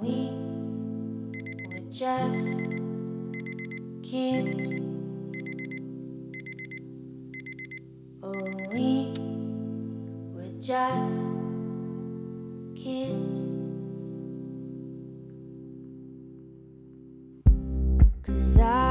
we were just kids. Oh, we were just kids. Cause I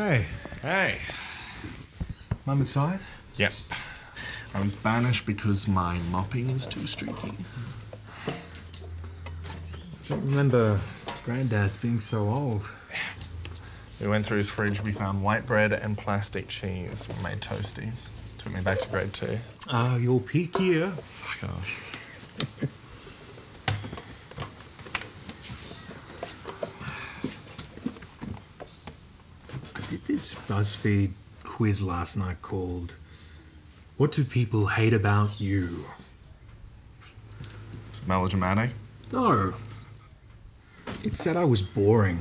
Hey, Hey. mum inside? Yep. I was banished because my mopping is too streaky. I don't remember Granddad's being so old. We went through his fridge, we found white bread and plastic cheese. We made toasties. Took me back to grade two. Ah, your peak year. Fuck off. This BuzzFeed quiz last night called What Do People Hate About You? Melodramatic. No. It said I was boring.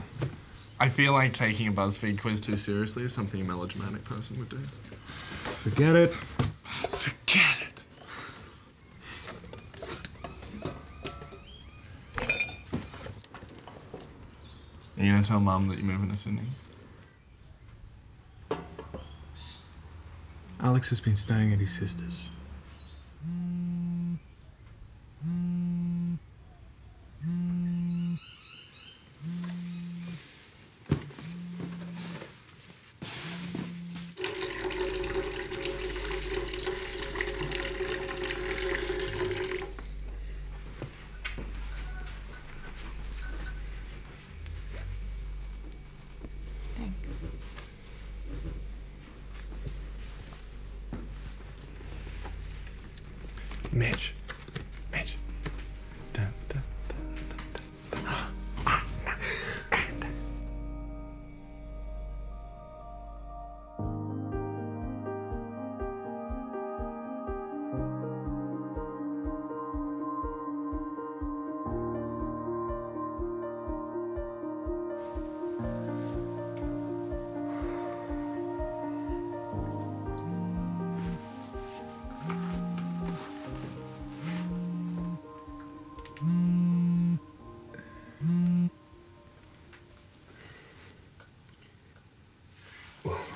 I feel like taking a BuzzFeed quiz too seriously is something a melodramatic person would do. Forget it. Forget it. Are you gonna tell mum that you're moving to Sydney? Alex has been staying at his sister's. Mitch.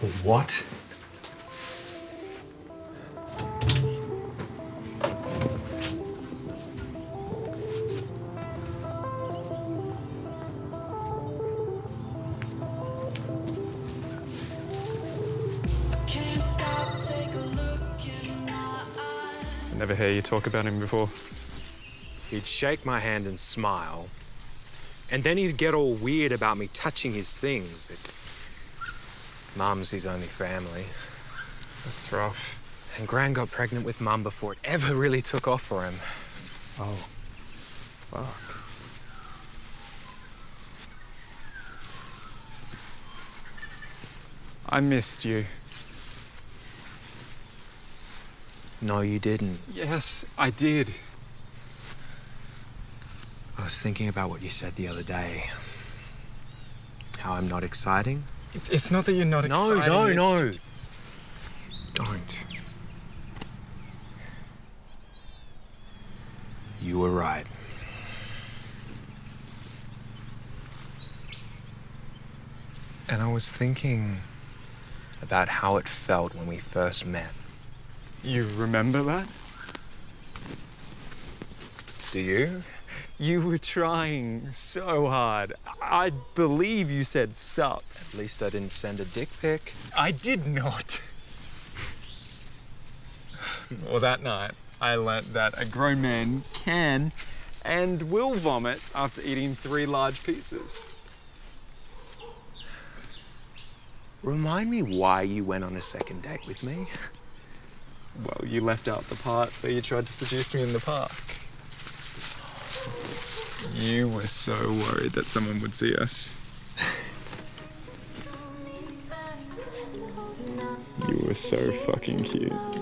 What? I never hear you talk about him before. He'd shake my hand and smile. And then he'd get all weird about me touching his things. It's. Mum's his only family. That's rough. And Gran got pregnant with Mum before it ever really took off for him. Oh. Fuck. I missed you. No, you didn't. Yes, I did. I was thinking about what you said the other day. How I'm not exciting. It- It's not that you're not No, excited. no, it's- no. Don't. You were right. And I was thinking about how it felt when we first met. You remember that? Do you? You were trying so hard. I believe you said sup. At least I didn't send a dick pic. I did not. well, that night, I learnt that a grown man can and will vomit after eating three large pizzas. Remind me why you went on a second date with me. Well, you left out the part where you tried to seduce me in the park. You were so worried that someone would see us. You were so fucking cute.